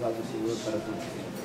Louvado o Senhor para todos sempre.